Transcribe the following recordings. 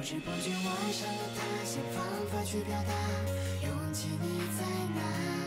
不知不觉我爱上了他，想方法去表达，勇气你在哪？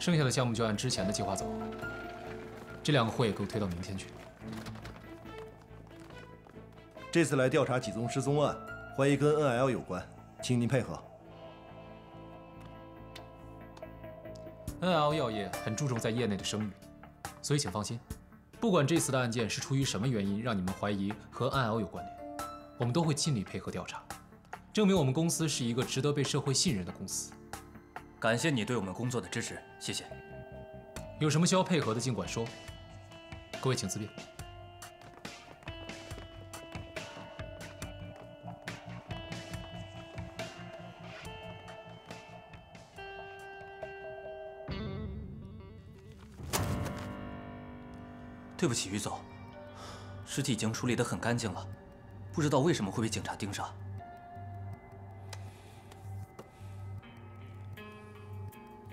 剩下的项目就按之前的计划走。这两个会也给我推到明天去。这次来调查几宗失踪案，怀疑跟 NL 有关，请您配合。NL 药业很注重在业内的声誉，所以请放心，不管这次的案件是出于什么原因让你们怀疑和 NL 有关联，我们都会尽力配合调查，证明我们公司是一个值得被社会信任的公司。感谢你对我们工作的支持，谢谢。有什么需要配合的，尽管说。各位请自便。对不起，于总，尸体已经处理得很干净了，不知道为什么会被警察盯上。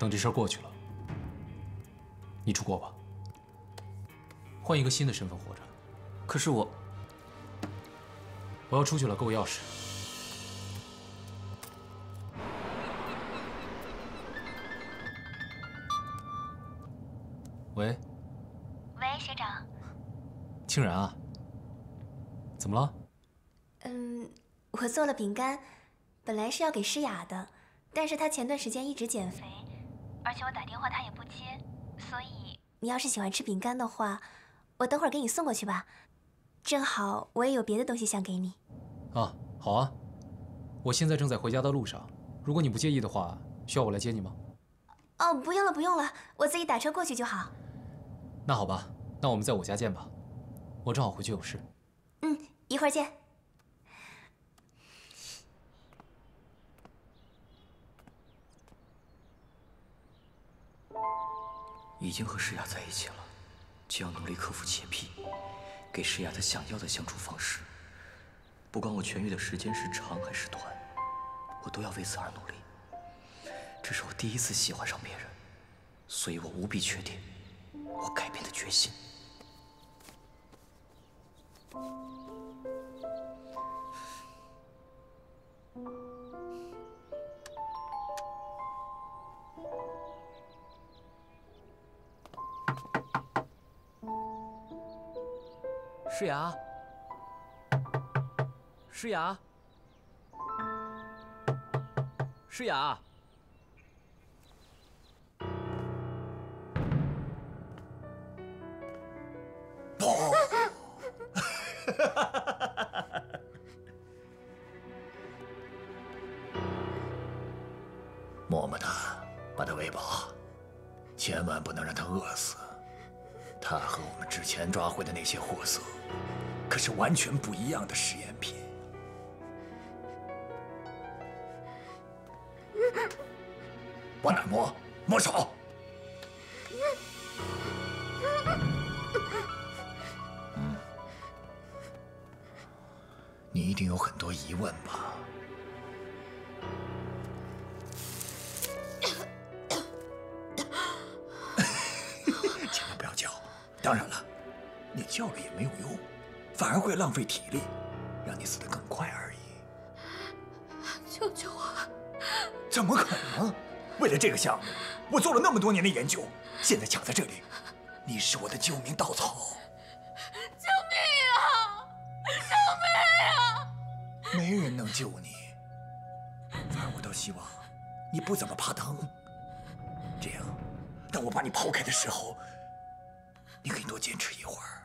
等这事儿过去了，你出国吧，换一个新的身份活着。可是我，我要出去了，给我钥匙。喂，喂，学长。清然啊，怎么了？嗯，我做了饼干，本来是要给诗雅的，但是她前段时间一直减肥，而且我打电话他也不接，所以你要是喜欢吃饼干的话，我等会儿给你送过去吧。正好我也有别的东西想给你。啊，好啊，我现在正在回家的路上，如果你不介意的话，需要我来接你吗？哦，不用了，不用了，我自己打车过去就好。那好吧，那我们在我家见吧，我正好回去有事。嗯，一会儿见。已经和诗雅在一起了，就要努力克服洁癖，给诗雅她想要的相处方式。不管我痊愈的时间是长还是短，我都要为此而努力。这是我第一次喜欢上别人，所以我无比确定我改变的决心。诗雅，诗雅，诗雅。不么么哒，把他喂饱，千万不能让他饿死。他和我们之前抓回的那些货色，可是完全不一样的实验品。往哪摸？摸手！你一定有很多疑问吧？反而会浪费体力。让你死得更快而已。救救我！怎么可能？为了这个项目，我做了那么多年的研究，现在卡在这里，你是我的救命稻草。救命啊！救命啊！没人能救你，反而我倒希望你不怎么怕疼。这样，当我把你抛开的时候，你可以多坚持一会儿，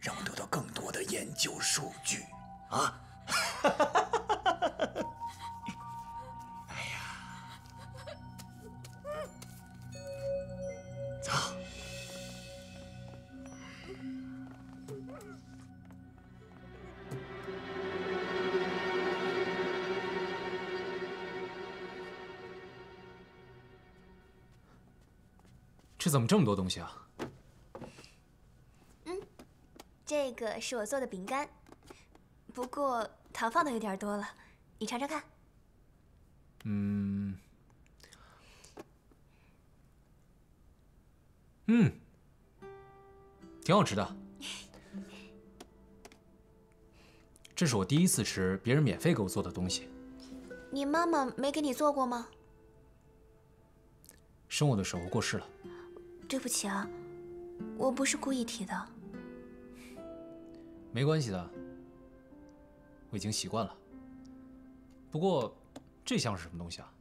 让我得到更多的研究数据啊！哎呀，走。这怎么这么多东西啊？这个是我做的饼干，不过糖放的有点多了，你尝尝看。嗯，嗯，挺好吃的。这是我第一次吃别人免费给我做的东西。你妈妈没给你做过吗？生我的时候过世了。对不起啊，我不是故意提的。没关系的，我已经习惯了。不过，这箱是什么东西啊？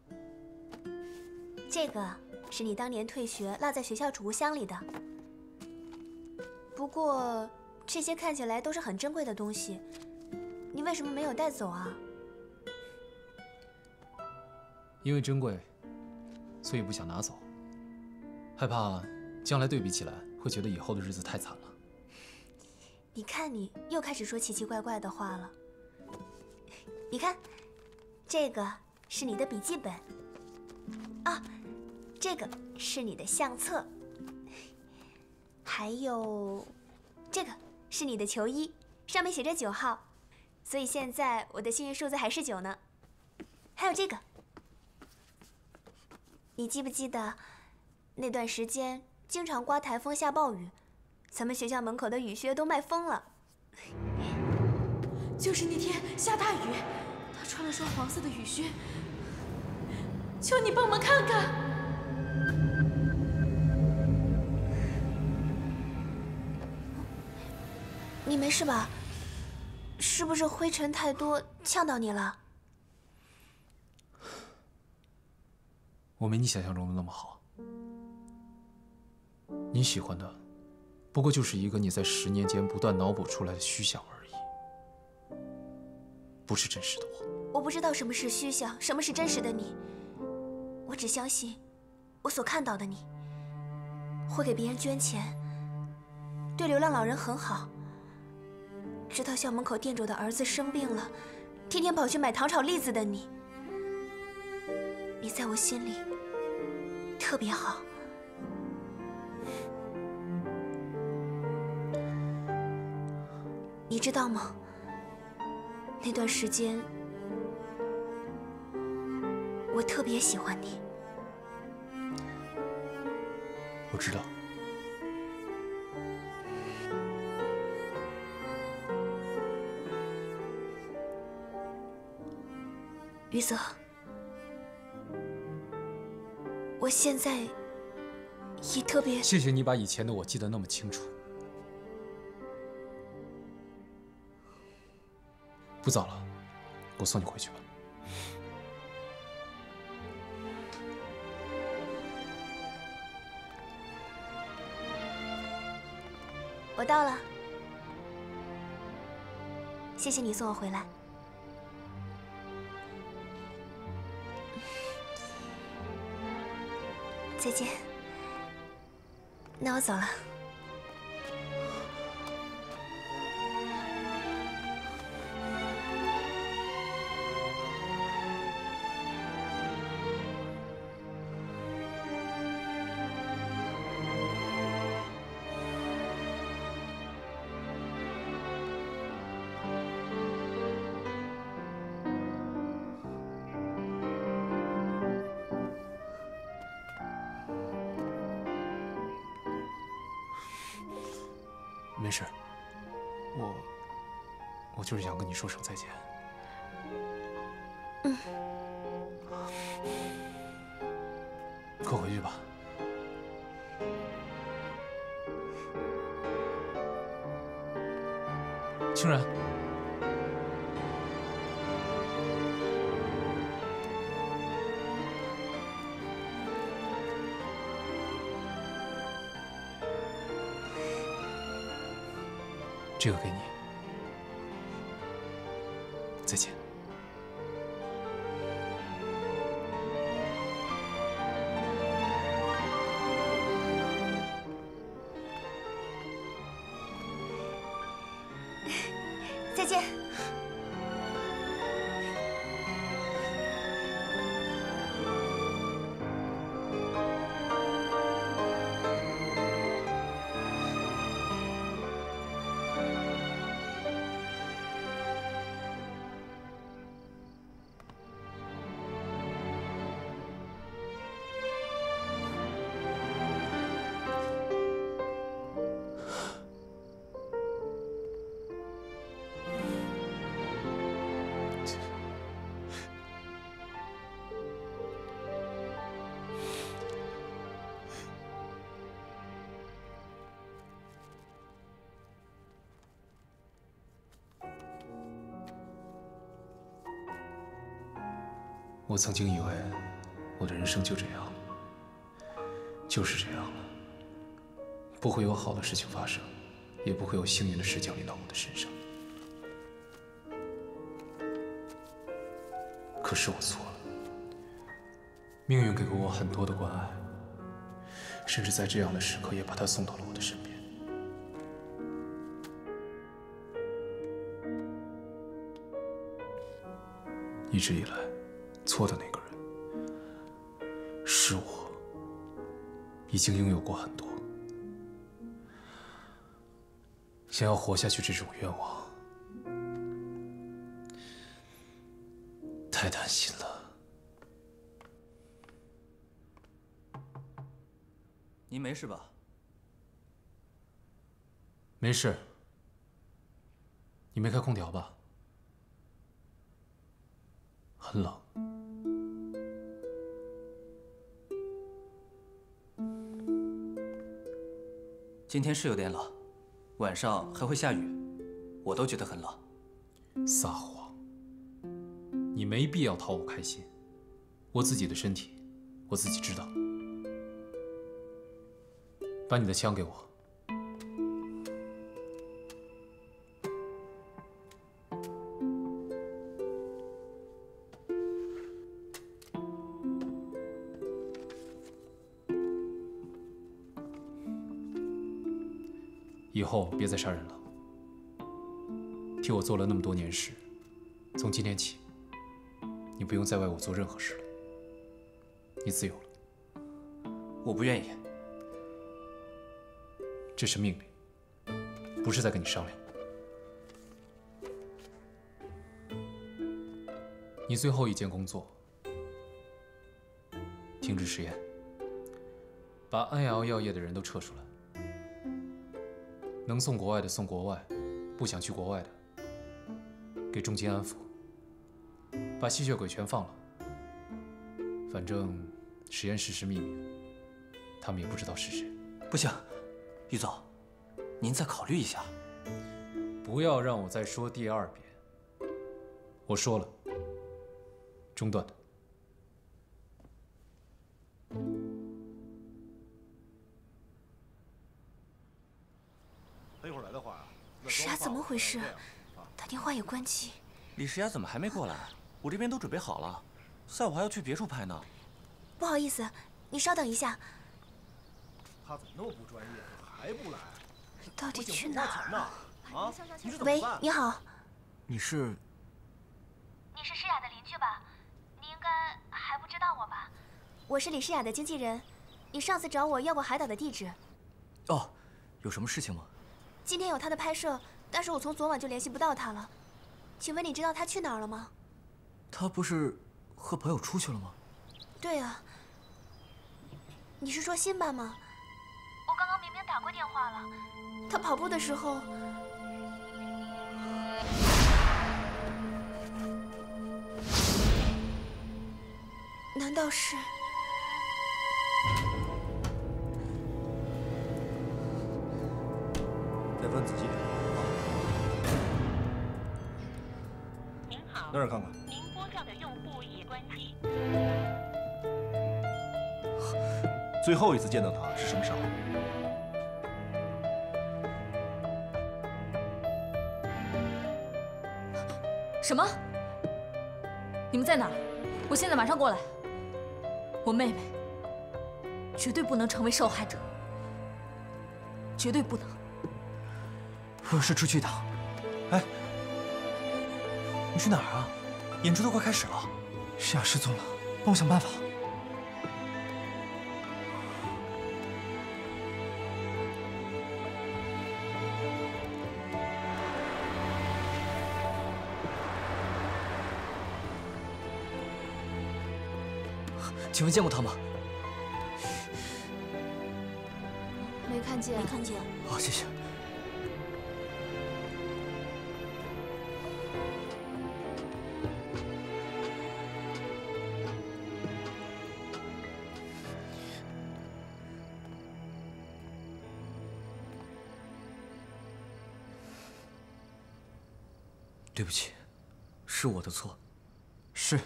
这个是你当年退学落在学校储物箱里的。不过这些看起来都是很珍贵的东西，你为什么没有带走啊？因为珍贵，所以不想拿走，害怕将来对比起来会觉得以后的日子太惨了。你看你又开始说奇奇怪怪的话了。你看，这个是你的笔记本，啊，这个是你的相册，还有这个是你的球衣，上面写着九号，所以现在我的幸运数字还是九呢。还有这个，你记不记得那段时间经常刮台风下暴雨？咱们学校门口的雨靴都卖疯了。就是那天下大雨，他穿了双黄色的雨靴，求你帮忙看看。你没事吧？是不是灰尘太多呛到你了？我没你想象中的那么好。你喜欢的，不过就是一个你在十年间不断脑补出来的虚想而已，不是真实的我。我不知道什么是虚想，什么是真实的你。我只相信我所看到的你，会给别人捐钱，对流浪老人很好。直到校门口店主的儿子生病了，天天跑去买糖炒栗子的你，你在我心里特别好。你知道吗？那段时间，我特别喜欢你。我知道。余泽，我现在也特别……谢谢你把以前的我记得那么清楚。不早了，我送你回去吧。我到了，谢谢你送我回来。再见，那我走了。没事，我我就是想跟你说声再见。嗯。快回去吧。清然，再见。我曾经以为我的人生就这样，就是这样了，不会有好的事情发生，也不会有幸运的事降临到我的身上。可是我错了，命运给过我很多的关爱，甚至在这样的时刻也把他送到了我的身边。一直以来，错的那个人是我，已经拥有过很多，想要活下去这种愿望，太贪心了。您没事吧？没事，你没开空调吧？很冷。今天是有点冷，晚上还会下雨，我都觉得很冷。撒谎！你没必要讨我开心，我自己的身体，我自己知道。把你的枪给我。以后别再杀人了。替我做了那么多年事，从今天起，你不用再为我做任何事了。你自由了。我不愿意。这是命令，不是在跟你商量。你最后一件工作，停止实验，把 NL 药业的人都撤出来，能送国外的送国外，不想去国外的，给重金安抚，把吸血鬼全放了。反正实验室是秘密，他们也不知道是谁。不行，于总，您再考虑一下。不要让我再说第二遍。我说了，中断回事？打电话也关机。李诗雅怎么还没过来？我这边都准备好了，下午还要去别处拍呢。不好意思，你稍等一下，他怎么那么不专业，还不来？到底去哪儿了？？啊，喂，？你好，你是？你是诗雅的邻居吧？你应该还不知道我吧？我是李诗雅的经纪人，你上次找我要过海岛的地址，哦，有什么事情吗？今天有她的拍摄，但是我从昨晚就联系不到他了，请问你知道他去哪儿了吗？他不是和朋友出去了吗？对呀，你是说辛巴吗？我刚刚明明打过电话了。他跑步的时候，难道是？再放仔细点。那儿看看。您拨叫的用户已关机。最后一次见到他是什么时候？什么？你们在哪儿？我现在马上过来。我妹妹绝对不能成为受害者，绝对不能。我有事出去一趟。哎，你去哪儿啊？演出都快开始了。诗雅失踪了，帮我想办法。请问见过他吗？没看见，没看见。好，谢谢。是我的错。是，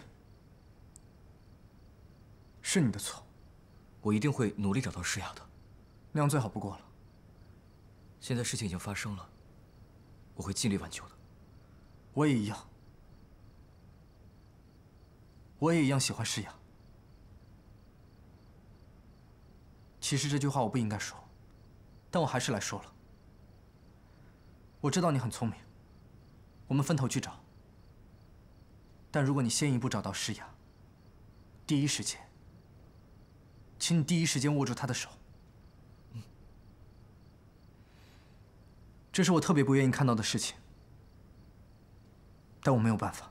是你的错，我一定会努力找到诗雅的。那样最好不过了。现在事情已经发生了，我会尽力挽救的。我也一样，我也一样喜欢诗雅。其实这句话我不应该说，但我还是来说了。我知道你很聪明，我们分头去找。但如果你先一步找到诗雅，第一时间，请你第一时间握住她的手。这是我特别不愿意看到的事情，但我没有办法。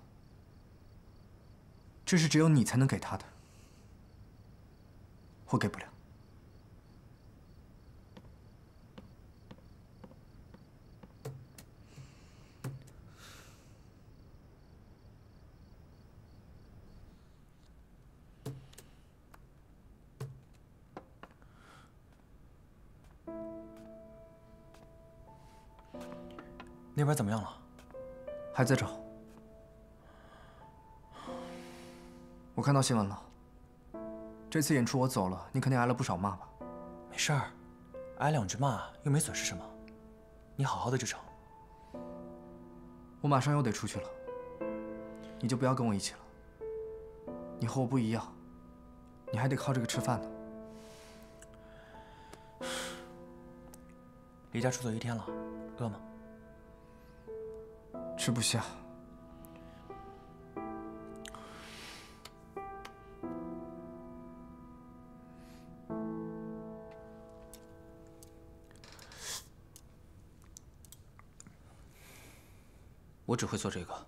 这是只有你才能给她的，我给不了。那边怎么样了？还在找。我看到新闻了。这次演出我走了，你肯定挨了不少骂吧？没事儿，挨两句骂又没损失什么。你好好的就成。我马上又得出去了，你就不要跟我一起了。你和我不一样，你还得靠这个吃饭呢。离家出走一天了，饿吗？吃不下。我只会做这个，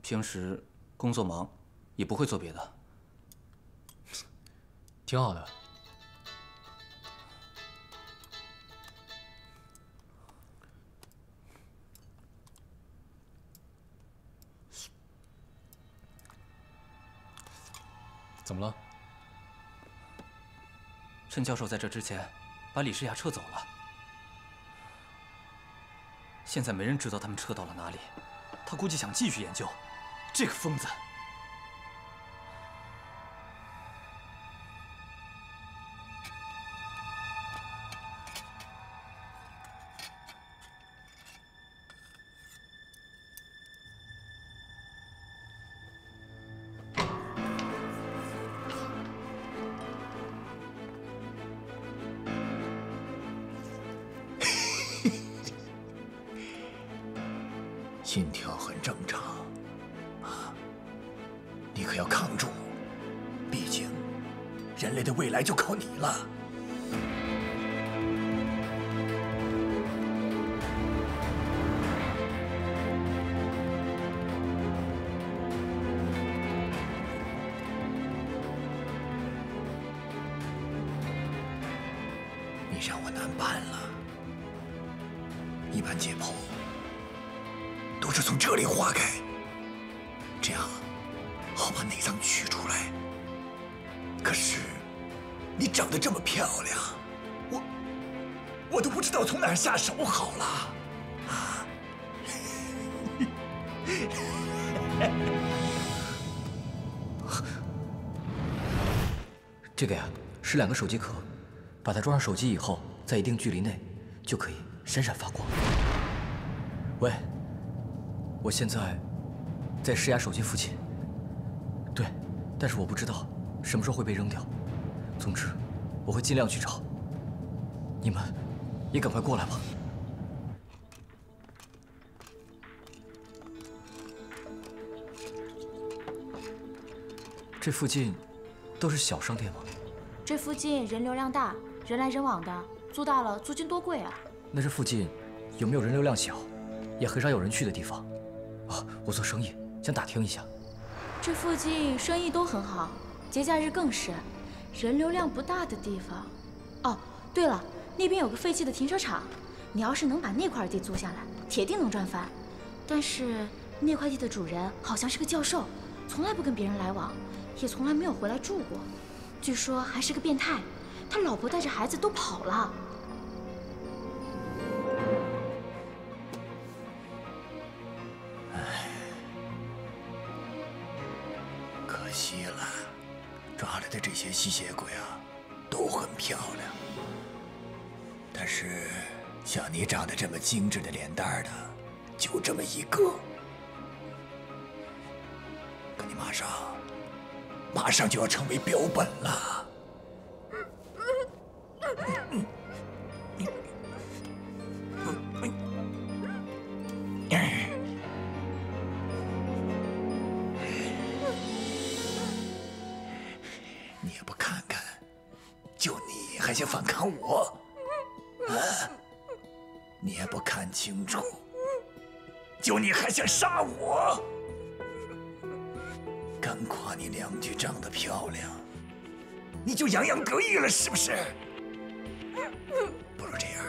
平时工作忙，也不会做别的。挺好的。怎么了？陈教授在这之前，把李诗雅撤走了。现在没人知道他们撤到了哪里，他估计想继续研究。这个疯子！让我难办了，一般解剖。都是从这里划开，这样好把内脏取出来。可是，你长得这么漂亮，我我都不知道从哪儿下手好了。这个呀是两个手机壳，把它装上手机以后，在一定距离内就可以闪闪发光。喂，我现在在施雅手机附近。对，但是我不知道什么时候会被扔掉。总之，我会尽量去找。你们也赶快过来吧。这附近都是小商店吗？这附近人流量大，人来人往的，租大了租金多贵啊！那这附近有没有人流量小，也很少有人去的地方？啊，我做生意，想打听一下。这附近生意都很好，节假日更是。人流量不大的地方，哦，对了，那边有个废弃的停车场，你要是能把那块地租下来，铁定能赚翻。但是那块地的主人好像是个教授，从来不跟别人来往，也从来没有回来住过。据说还是个变态，他老婆带着孩子都跑了。可惜了，抓来的这些吸血鬼啊，都很漂亮。但是像你长得这么精致的脸蛋的，就这么一个。可你马上，马上就要成为标本了。我？啊！你也不看清楚，就你还想杀我？刚夸你两句长得漂亮，你就洋洋得意了是不是？不如这样，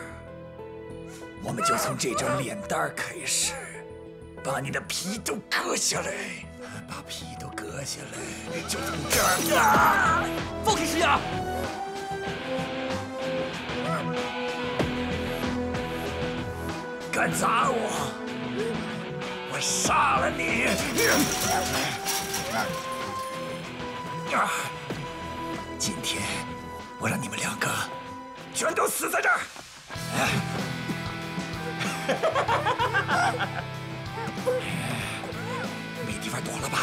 我们就从这张脸蛋儿开始，把你的皮都割下来，把皮都割下来，就从这儿！放开石雅！敢砸我，我杀了你！今天我让你们两个全都死在这儿！没地方躲了吧？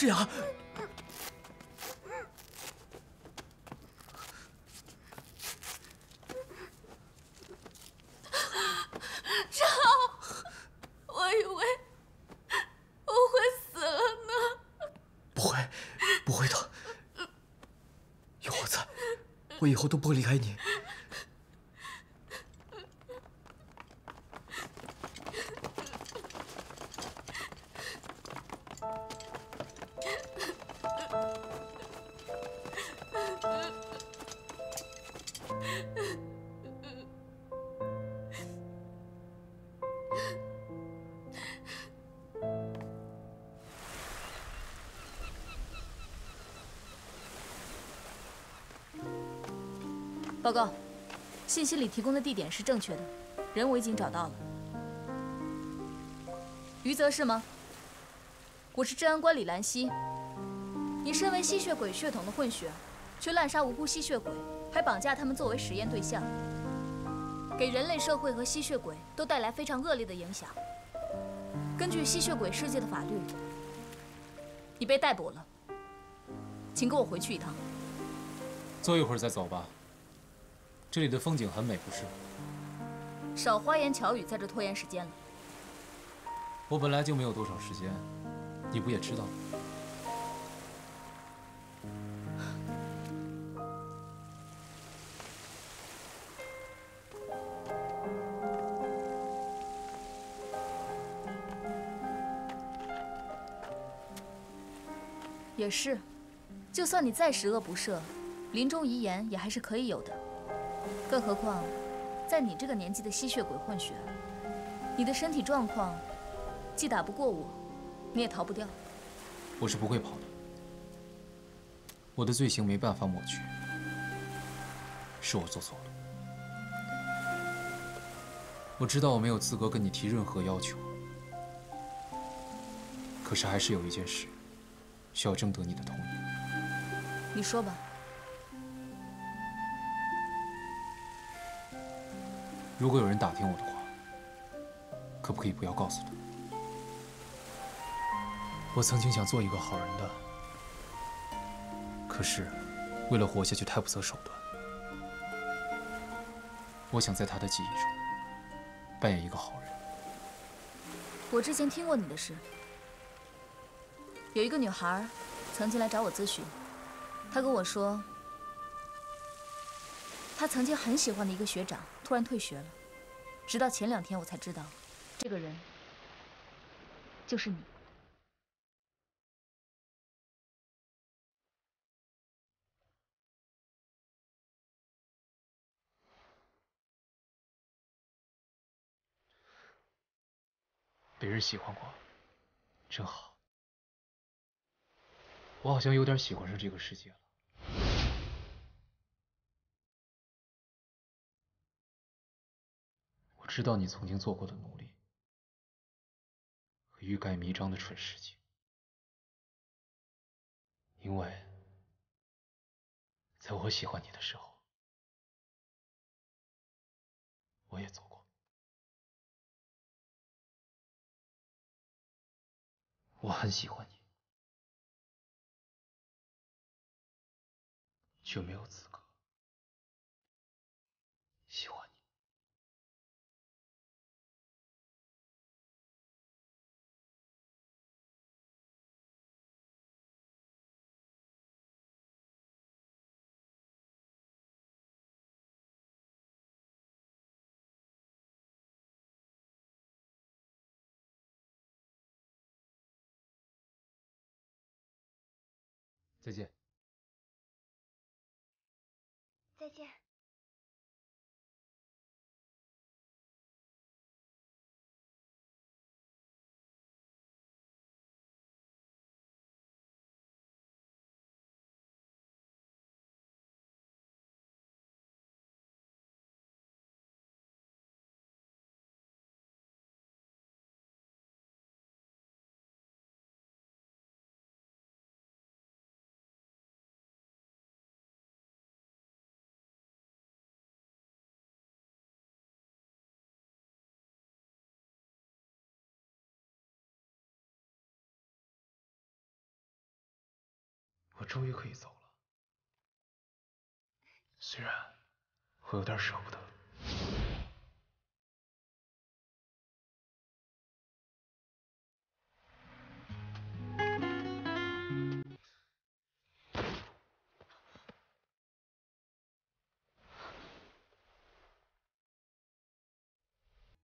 诗雅，超，我以为我会死了呢。不会，不会的，有我在，我以后都不会离开你。报告，信息里提供的地点是正确的，人我已经找到了。余则是吗？我是治安官李兰溪。你身为吸血鬼血统的混血，却滥杀无辜吸血鬼，还绑架他们作为实验对象，给人类社会和吸血鬼都带来非常恶劣的影响。根据吸血鬼世界的法律，你被逮捕了，请跟我回去一趟。坐一会儿再走吧。这里的风景很美不是？少花言巧语在这拖延时间了。我本来就没有多少时间你不也知道？也是就算你再十恶不赦临终遗言也还是可以有的。更何况，在你这个年纪的吸血鬼混血，你的身体状况既打不过我，你也逃不掉。我是不会跑的。我的罪行没办法抹去，是我做错了。我知道我没有资格跟你提任何要求，可是还是有一件事需要征得你的同意。你说吧。如果有人打听我的话，可不可以不要告诉他？我曾经想做一个好人的，可是为了活下去太不择手段。我想在他的记忆中扮演一个好人。我之前听过你的事，有一个女孩曾经来找我咨询，她跟我说，她曾经很喜欢的一个学长突然退学了，直到前两天我才知道，这个人就是你。被人喜欢过，真好。我好像有点喜欢上这个世界了。知道你曾经做过的努力和欲盖弥彰的蠢事情，因为在我喜欢你的时候，我也做过。我很喜欢你，却没有资格再见。再见。我终于可以走了，虽然我有点舍不得。